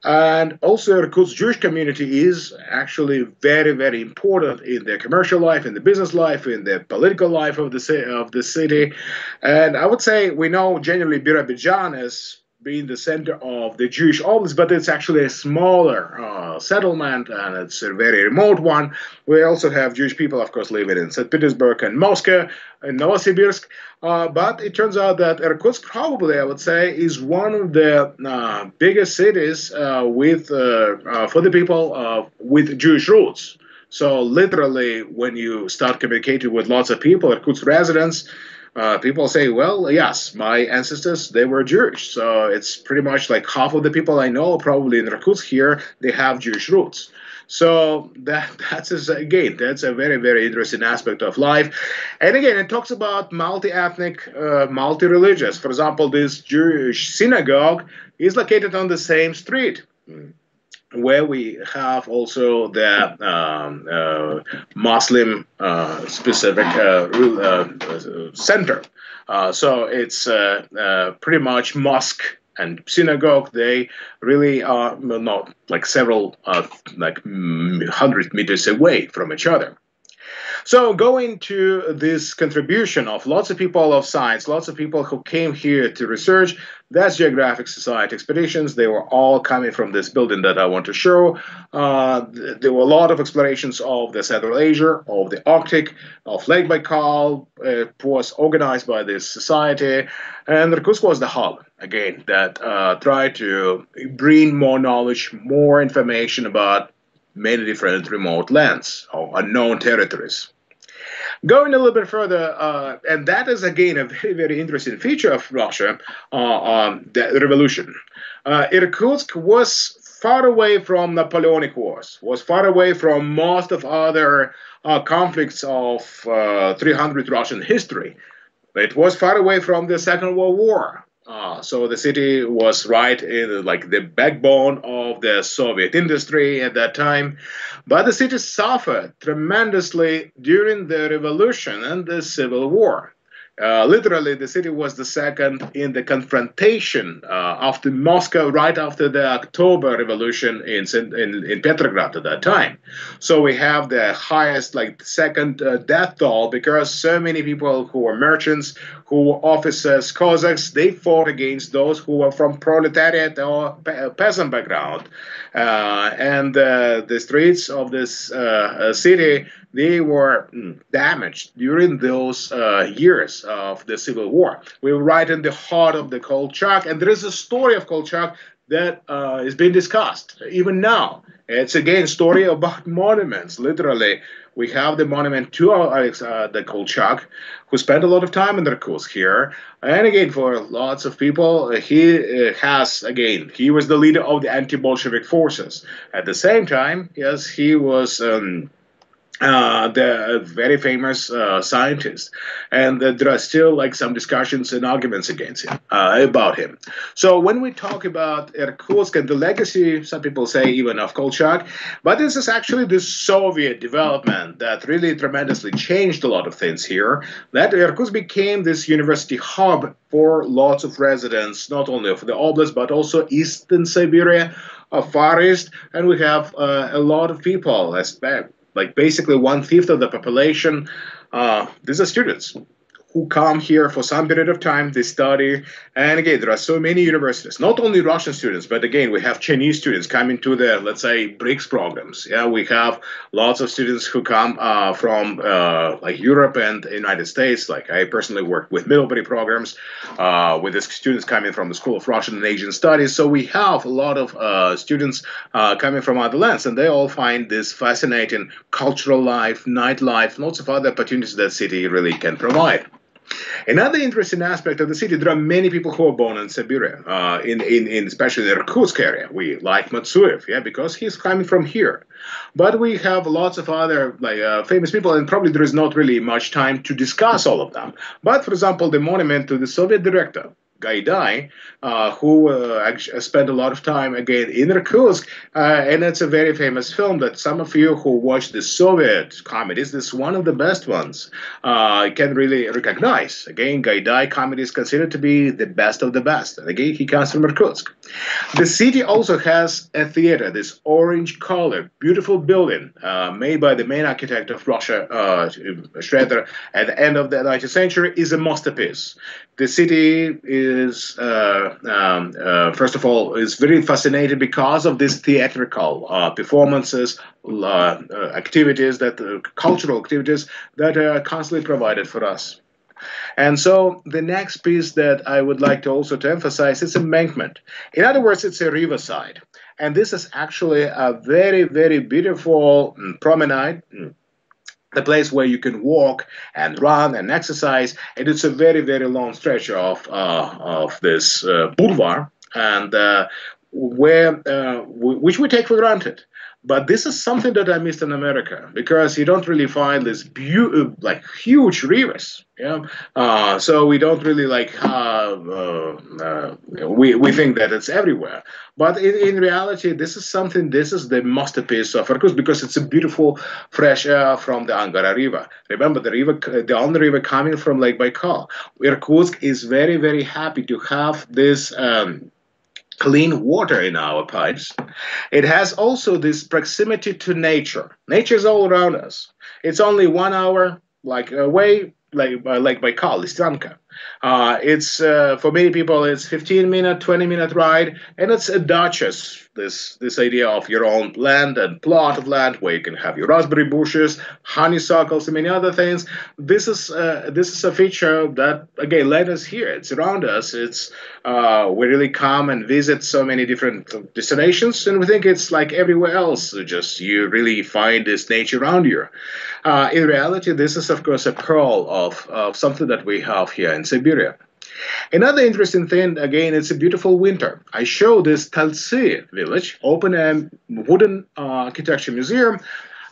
And also, Irkutsk Jewish community is actually very, very important in the commercial life, in the business life, in the political life of the, of the city. And I would say we know generally Birobidzhan as being the center of the Jewish oblast, but it's actually a smaller uh, settlement and it's a very remote one. We also have Jewish people, of course, living in St. Petersburg and Moscow and Novosibirsk. Uh, but it turns out that Irkutsk, probably, I would say, is one of the uh, biggest cities uh, with uh, uh, for the people with Jewish roots. So literally, when you start communicating with lots of people, Irkutsk residents, uh, people say, well, yes, my ancestors, they were Jewish. So it's pretty much like half of the people I know, probably in Irkutsk here, they have Jewish roots. So that that's again that's a very very interesting aspect of life, and again it talks about multi-ethnic, uh, multi-religious. For example, this Jewish synagogue is located on the same street. Mm where we have also the um, uh, Muslim uh, specific uh, uh center. Uh, so it's uh, pretty much mosque and synagogue. They really are not like several like hundred meters away from each other. So going to this contribution of lots of people of science, lots of people who came here to research, that's Geographic Society expeditions. They were all coming from this building that I want to show. Uh, there were a lot of explorations of the Central Asia, of the Arctic, of Lake Baikal. It was organized by this society, and Irkutsk was the hub again that uh, tried to bring more knowledge, more information about many different remote lands or unknown territories. Going a little bit further, uh, and that is again a very, very interesting feature of Russia, uh, um, the revolution. Uh, Irkutsk was far away from Napoleonic Wars, was far away from most of other uh, conflicts of uh, 300 Russian history. It was far away from the Second World War. Uh, so the city was right in like the backbone of the Soviet industry at that time. But the city suffered tremendously during the revolution and the civil war. Uh, literally, the city was the second in the confrontation uh, after Moscow, right after the October Revolution in, in, in Petrograd at that time. So we have the highest, like, second uh, death toll because so many people who were merchants, who were officers, Cossacks, they fought against those who were from proletariat or pe- peasant background. Uh, and uh, the streets of this uh, city they were mm, damaged during those uh, years of the Civil War. We were right in the heart of the Kolchak, and there is a story of Kolchak that uh, is being discussed even now. It's again story about monuments. Literally, we have the monument to Alex uh, the Kolchak, who spent a lot of time in Irkutsk here. And again, for lots of people, he uh, has again he was the leader of the anti-Bolshevik forces. At the same time, yes, he was. Um, uh, the very famous uh, scientist, and there are still like some discussions and arguments against him uh, about him. So when we talk about Irkutsk and the legacy, some people say even of Kolchak, but this is actually the Soviet development that really tremendously changed a lot of things here. That Irkutsk became this university hub for lots of residents, not only of the oblast but also Eastern Siberia, uh, Far East, and we have uh, a lot of people, like basically one fifth of the population. Uh, these are students who come here for some period of time, they study. And again, there are so many universities, not only Russian students, but again, we have Chinese students coming to the, let's say, BRICS programs. Yeah, we have lots of students who come uh, from uh, like Europe and the United States. Like I personally work with Middlebury programs uh, with the students coming from the School of Russian and Asian Studies. So we have a lot of uh, students uh, coming from other lands, and they all find this fascinating cultural life, nightlife, lots of other opportunities that city really can provide. Another interesting aspect of the city, there are many people who are born in Siberia, uh, in, in, in especially the Irkutsk area. We like Matsuev, yeah, because he's coming from here. But we have lots of other like uh, famous people, and probably there is not really much time to discuss all of them. But for example, the monument to the Soviet director, Gaidai, uh, who uh, spent a lot of time again in Irkutsk, uh, and it's a very famous film that some of you who watch the Soviet comedies, this is one of the best ones, uh, can really recognize. Again, Gaidai comedy is considered to be the best of the best, and again, he comes from Irkutsk. The city also has a theater, this orange color, beautiful building uh, made by the main architect of Russia, uh, at the end of the 19th century, is a masterpiece. The city is, uh, um, uh, first of all, is very fascinated because of these theatrical uh, performances, uh, uh, activities, that cultural activities that are constantly provided for us. And so the next piece that I would like to also to emphasize is embankment. In other words, it's a riverside. And this is actually a very, very beautiful mm, promenade mm, the place where you can walk and run and exercise. And it's a very, very long stretch of, uh, of this uh, boulevard, and uh, where uh, which we take for granted. But this is something that I missed in America because you don't really find this beautiful, like huge rivers. Yeah, uh, so we don't really like have. Uh, uh, we we think that it's everywhere, but in, in reality, this is something. This is the masterpiece of Irkutsk because it's a beautiful fresh air from the Angara River. Remember the river, the only river coming from Lake Baikal. Irkutsk is very very happy to have this. Um, clean water in our pipes. It has also this proximity to nature. Nature is all around us. It's only one hour like away, like uh, like Baikal, Listvyanka. Uh, it's uh, for many people it's 15 minute, 20 minute ride, and it's a dachas. This this idea of your own land and plot of land where you can have your raspberry bushes, honeysuckles, and many other things. This is uh, this is a feature that again let us here. It's around us. It's uh, we really come and visit so many different destinations, and we think it's like everywhere else. Just you really find this nature around you. Uh, in reality, this is of course a pearl of, of something that we have here in Siberia. Another interesting thing, again, it's a beautiful winter. I show this Taltsy village, open a wooden uh, architecture museum,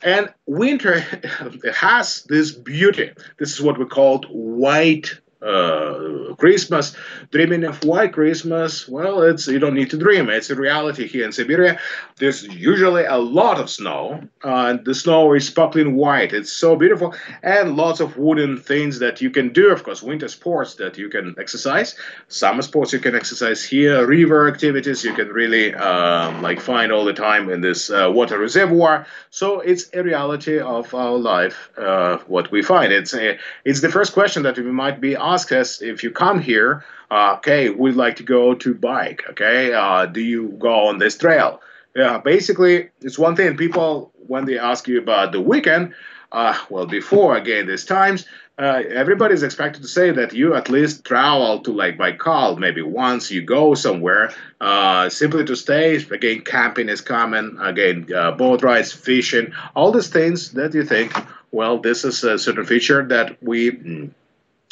and winter has this beauty. This is what we call white uh, Christmas, dreaming of white Christmas, well, it's you don't need to dream. It's a reality here in Siberia. There's usually a lot of snow, uh, and the snow is sparkling white. It's so beautiful, and lots of wooden things that you can do. Of course, winter sports that you can exercise. Summer sports you can exercise here. River activities you can really um, like find all the time in this uh, water reservoir. So it's a reality of our life. Uh, what we find. It's a, it's the first question that we might be ask us if you come here, uh, okay, we'd like to go to Baikal, okay, uh, do you go on this trail? Yeah, basically, it's one thing. People, when they ask you about the weekend, uh, well, before again these times, uh, everybody's expected to say that you at least travel to like Baikal maybe once you go somewhere uh, simply to stay. Again, camping is common. Again, uh, boat rides, fishing, all these things that you think, well, this is a certain feature that we.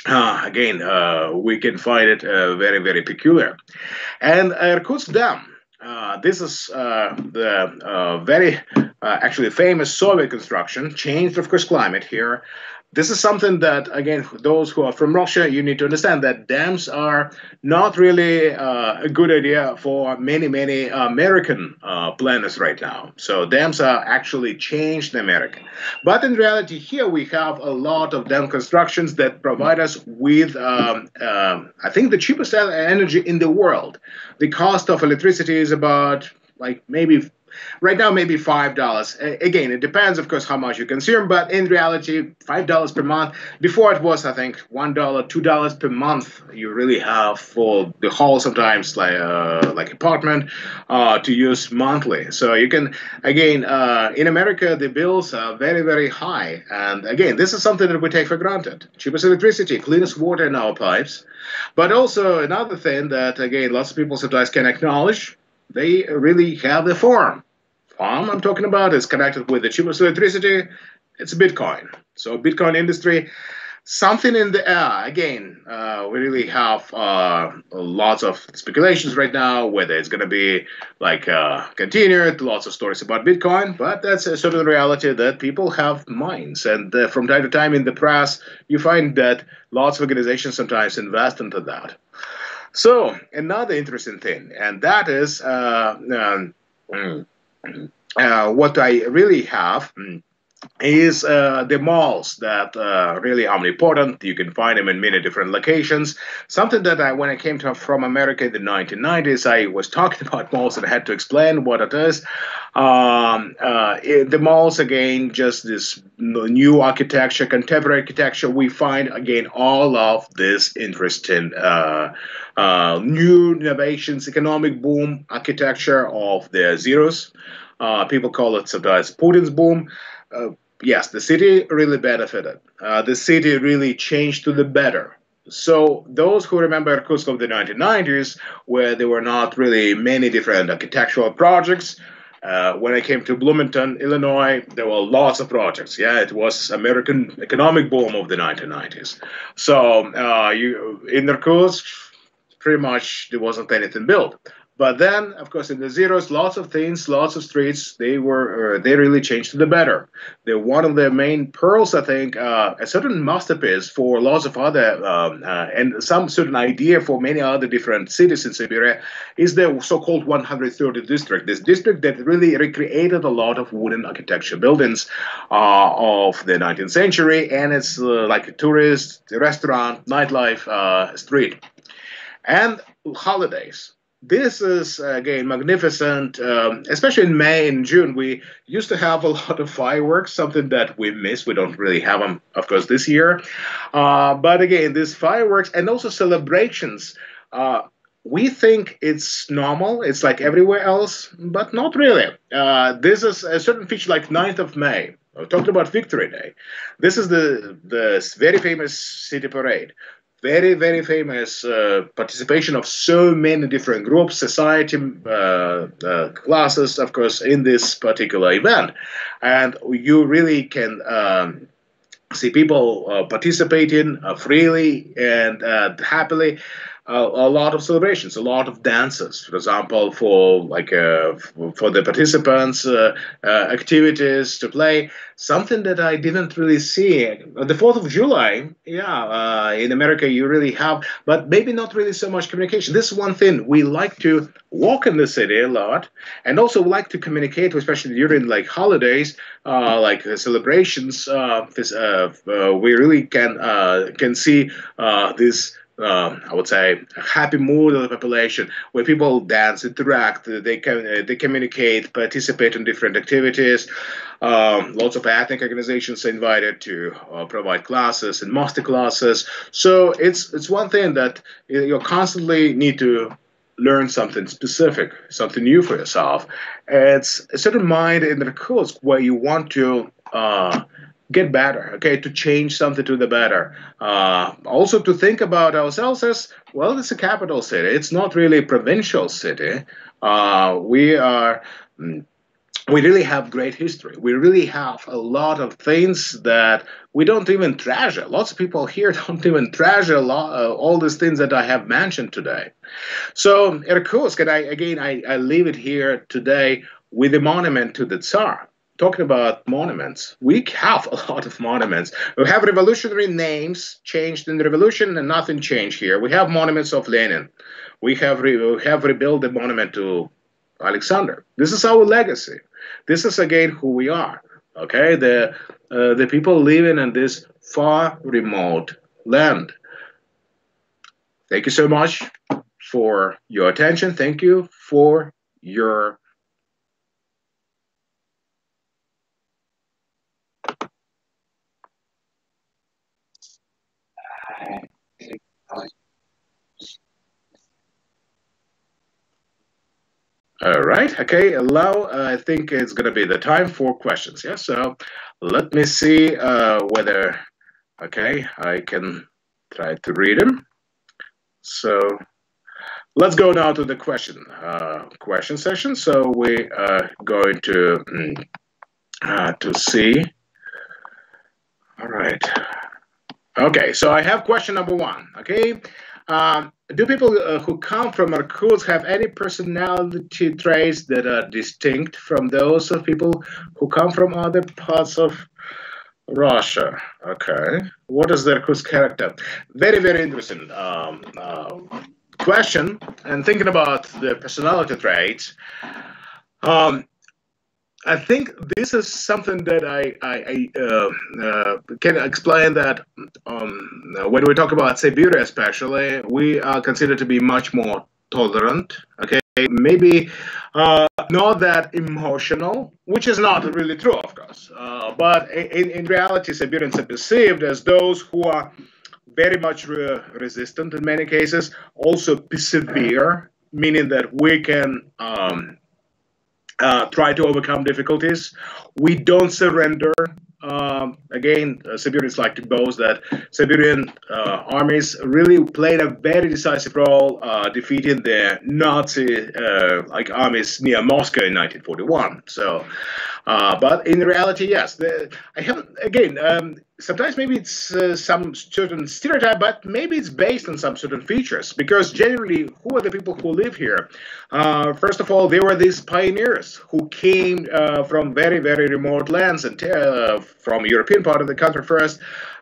Uh, again, uh, we can find it uh, very, very peculiar. And Irkutsk Dam, uh, this is uh, the uh, very actually famous Soviet construction, changed, of course, climate here this is something that, again, those who are from Russia, you need to understand that dams are not really uh, a good idea for many, many American uh, planners right now. So dams are actually changed America. But in reality, here we have a lot of dam constructions that provide us with, um, uh, I think, the cheapest energy in the world. The cost of electricity is about like maybe Right now, maybe five dollars. Again, it depends, of course, how much you consume, but in reality, five dollars per month. Before it was, I think, one dollar, two dollars per month. You really have for the whole, sometimes like uh, like apartment, uh, to use monthly. So you can, again, uh, in America, the bills are very, very high, and again, this is something that we take for granted: cheapest electricity, cleanest water in our pipes. But also another thing that, again, lots of people sometimes can acknowledge they really have the form farm I'm talking about is connected with the cheapest electricity. It's Bitcoin. So Bitcoin industry, something in the air. Again, uh, we really have uh, lots of speculations right now whether it's going to be like uh, continued. Lots of stories about Bitcoin, but that's a certain reality that people have minds. And from time to time in the press, you find that lots of organizations sometimes invest into that. So another interesting thing, and that is. Uh, um, mm, uh, what I really have mm, is uh, the malls that uh, really are important. You can find them in many different locations. Something that I, when I came to, from America in the 1990s, I was talking about malls and I had to explain what it is. Um, uh, it, the malls, again, just this new architecture, contemporary architecture. We find, again, all of this interesting uh, uh, new innovations, economic boom architecture of the zeros. Uh, people call it sometimes Putin's boom. Uh, yes, the city really benefited. Uh, the city really changed to the better. So those who remember Irkutsk of the 1990s, where there were not really many different architectural projects, uh, when I came to Bloomington, Illinois, there were lots of projects. Yeah, it was American economic boom of the 1990s. So uh, you in Irkutsk, pretty much there wasn't anything built. But then, of course, in the zeros, lots of things, lots of streets, they were uh, they really changed to the better. They're one of the main pearls, I think, uh, a certain masterpiece for lots of other um, uh, and some certain idea for many other different cities in Siberia is the so-called 130 district. This district that really recreated a lot of wooden architecture buildings uh, of the 19th century, and it's uh, like a tourist restaurant, nightlife uh, street, and holidays this is again magnificent um, especially in may and june. We used to have a lot of fireworks something that we miss. We don't really have them of course this year. Uh, but again these fireworks and also celebrations uh, we think it's normal. It's like everywhere else but not really. Uh, this is a certain feature like 9th of may. I talked about Victory Day. This is the the very famous city parade very very famous uh, participation of so many different groups society uh, uh, classes of course in this particular event. And you really can um, see people uh, participating uh, freely and uh, happily a lot of celebrations, a lot of dances. For example, for like uh, for the participants, uh, uh, activities to play. Something that I didn't really see. The Fourth of July, yeah, uh, in America you really have, but maybe not really so much communication. This is one thing we like to walk in the city a lot, and also like to communicate, especially during like holidays, uh, like celebrations. This, we really can can see this um, I would say, a happy mood of the population, where people dance, interact, they can they communicate, participate in different activities. Um, lots of ethnic organizations are invited to uh, provide classes and master classes. So it's it's one thing that you constantly need to learn something specific, something new for yourself. It's a certain mind in the course where you want to uh, get better, okay, to change something to the better. Uh, also to think about ourselves as well, it's a capital city. It's not really a provincial city. Uh, we are. Mm, we really have great history. We really have a lot of things that we don't even treasure. Lots of people here don't even treasure lot, uh, all these things that I have mentioned today. So Irkutsk, and I, again, I, I leave it here today with a monument to the Tsar talking about monuments, we have a lot of monuments. We have revolutionary names changed in the revolution, and nothing changed here. We have monuments of Lenin. We have re- we have rebuilt the monument to Alexander. This is our legacy. This is again who we are. Okay, the uh, the people living in this far remote land. Thank you so much for your attention. Thank you for your All right. Okay. Allow. Uh, I think it's going to be the time for questions. Yeah. So let me see uh, whether. Okay, I can try to read them. So let's go now to the question uh, question session. So we are going to mm, uh, to see. All right. Okay. So I have question number one. Okay. Um, do people uh, who come from Irkutsk have any personality traits that are distinct from those of people who come from other parts of Russia? Okay. What is the Irkutsk character? Very, very interesting um, uh, question. And thinking about the personality traits, um, I think this is something that I, I, I uh, uh, can explain that um, when we talk about Siberia, especially, we are considered to be much more tolerant. Okay, maybe uh, not that emotional, which is not really true, of course. Uh, but in, in reality, Siberians are perceived as those who are very much re resistant in many cases, also persevere, meaning that we can. Um, uh, try to overcome difficulties. We don't surrender. Um, again, uh, Siberians like to boast that Siberian uh, armies really played a very decisive role uh, defeating the Nazi uh, like armies near Moscow in 1941. So, but in reality, yes, the, I haven't. Again, um, sometimes maybe it's uh, some certain stereotype, but maybe it's based on some certain features. Because generally, who are the people who live here? Uh, first of all, they were these pioneers who came uh, from very, very remote lands and uh, from European part of the country first.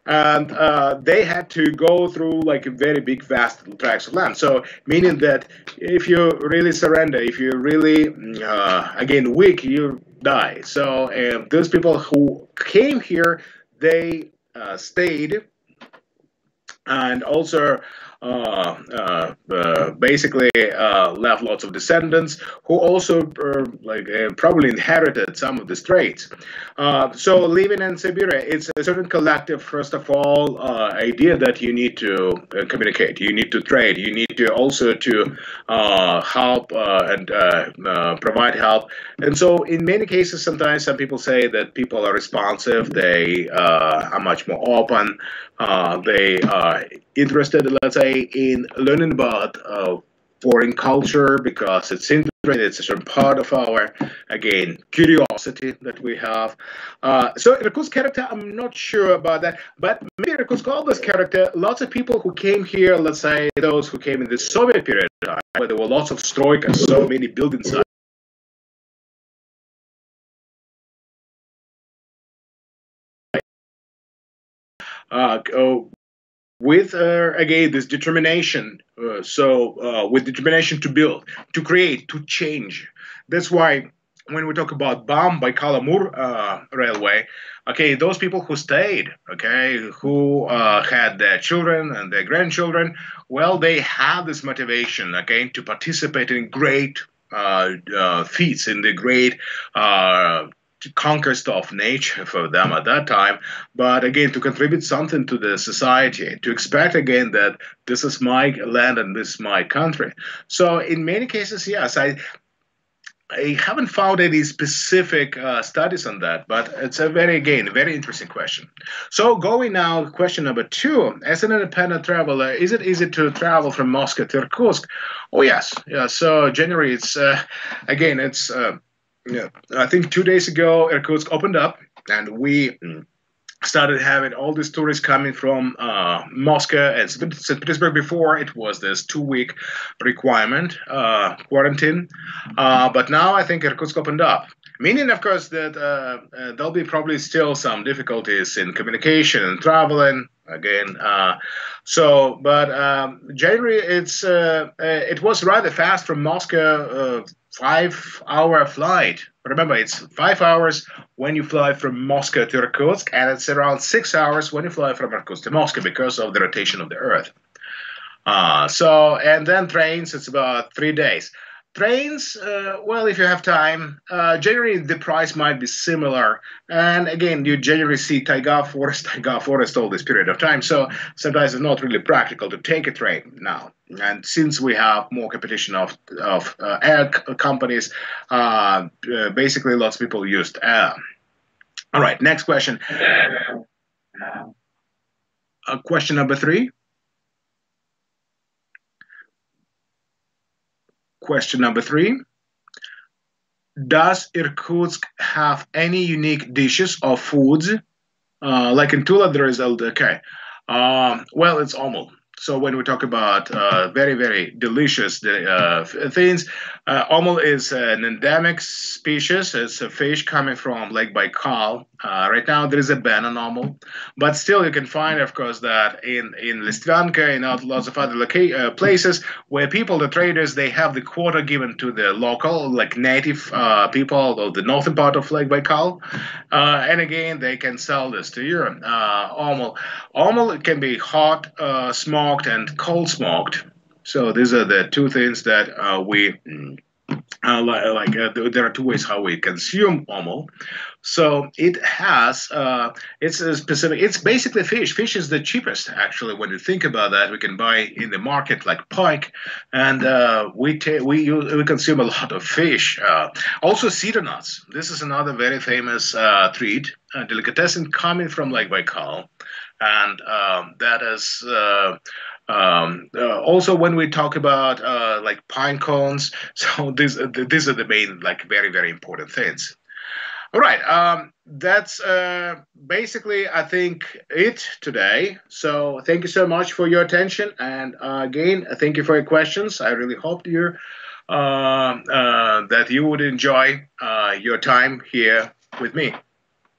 And uh, they had to go through like a very big, vast tracts of land. So, meaning that if you really surrender, if you really, uh, again, weak, you die. So, and those people who came here they uh, stayed and also Uh, uh, uh, basically uh, left lots of descendants who also uh, like probably inherited some of the traits. so living in Siberia, it's a certain collective, first of all, idea that you need to communicate, you need to trade, you need to also to help and provide help. And so in many cases, sometimes some people say that people are responsive, they are much more open, they are interested, let's say, in learning about uh, foreign culture because it's interesting. It's a certain part of our, again, curiosity that we have. Uh, so Irkutsk character, I'm not sure about that, but maybe Irkutsk this character, lots of people who came here, let's say those who came in the Soviet period, where there were lots of stroikas, so many building sites. Uh, oh, with uh, again this determination uh, so uh, with determination to build to create to change. That's why when we talk about BAM by Amur uh, railway okay those people who stayed okay who uh, had their children and their grandchildren well they have this motivation again to participate in great uh, feats in the great conquest of nature for them at that time, but again to contribute something to the society, to expect again that this is my land and this is my country. So in many cases, yes, I I haven't found any specific uh, studies on that, but it's a very, again, very interesting question. So, going now, question number two: As an independent traveler, is it easy to travel from Moscow to Irkutsk? Oh yes, yeah. So generally, it's uh, again, it's uh, yeah. I think two days ago, Irkutsk opened up, and we. Started having all these tourists coming from uh, Moscow and St. Petersburg. Before it was this two-week requirement uh, quarantine, uh, but now I think Irkutsk opened up. Meaning, of course, that uh, uh, there'll be probably still some difficulties in communication and traveling again. Uh, so, but um, generally, it's it was rather fast from Moscow five hour flight. Remember, it's five hours when you fly from Moscow to Irkutsk, and it's around six hours when you fly from Irkutsk to Moscow because of the rotation of the Earth. Uh, so, and then trains, it's about three days. Trains, uh, well, if you have time, uh, generally the price might be similar. And again, you generally see taiga forest, taiga forest all this period of time. So sometimes it's not really practical to take a train now. And since we have more competition of, of uh, air companies, uh, uh, basically lots of people used air. All right, next question. Uh, question number three. Question number three. Does Irkutsk have any unique dishes or foods? Uh, like in Tula, there is okay. Um, well, it's almost so when we talk about uh, very very delicious uh, things, uh, omul is an endemic species. It's a fish coming from Lake Baikal. Uh, right now there is a ban on omul, but still you can find, of course, that in in Listvyanka and lots of other loca- uh, places where people, the traders, they have the quota given to the local, like native uh, people of the northern part of Lake Baikal, and again they can sell this to you. Uh, omul can be hot, small smoked and cold smoked. So these are the two things that uh, we uh, like. Uh, there are two ways how we consume omul. So it has uh, it's a specific. It's basically fish. Fish is the cheapest actually. When you think about that, we can buy in the market like pike, and uh, we ta- we use, we consume a lot of fish. Uh, also cedar nuts. This is another very famous uh, treat, delicatessen coming from Lake Baikal and um, that is uh, um, uh, also when we talk about uh, like pine cones. So these these are the main like very very important things. All right, um, that's uh, basically I think it today. So thank you so much for your attention, and uh, again thank you for your questions. I really hope you uh, that you would enjoy your time here with me.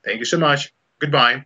Thank you so much. Goodbye.